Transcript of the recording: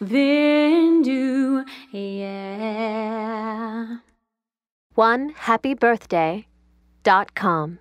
then do, yeah. One happy birthday dot com.